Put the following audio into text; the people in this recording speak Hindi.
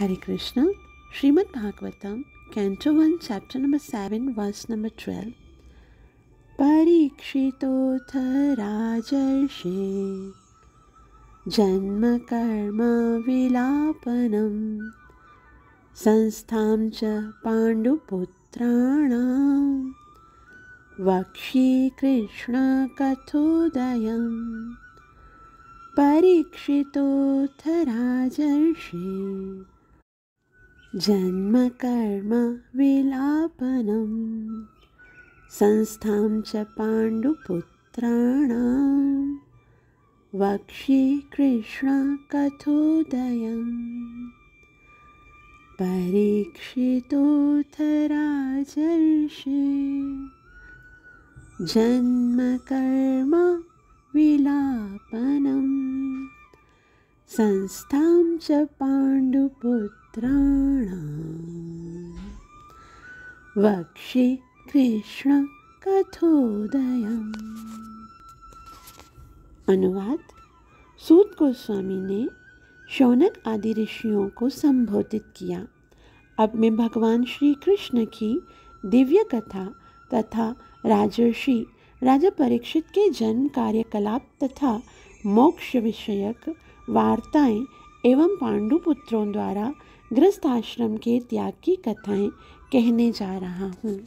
Hare Krishna, Srimad Bhagavatam, Canto 1, Chapter number 7, verse number 12. परीक्षितोऽथ राजर्षे जन्मकर्मविलापनं संस्थां च पाण्डुपुत्राणां वक्ष्ये परीक्षितोऽथ राजर्षे जन्मकर्मविलापनं संस्थां च पाण्डुपुत्राणां वक्ष्ये कृष्णकथोदयम् परीक्षितोऽथ राजर्षे जन्मकर्म संस्थां च पाण्डुपुत्राणां। वक्षे कृष्णकथोदयम् अनुवाद सूत गोस्वामी ने शौनक आदि ऋषियों को संबोधित किया। अब मैं भगवान श्री कृष्ण की दिव्य कथा तथा राजर्षि, राजा परीक्षित के जन्म कार्यकलाप तथा मोक्ष विषयक वार्ताएँ एवं पांडुपुत्रों द्वारा गृहस्थ आश्रम के त्याग की कथाएँ कहने जा रहा हूँ।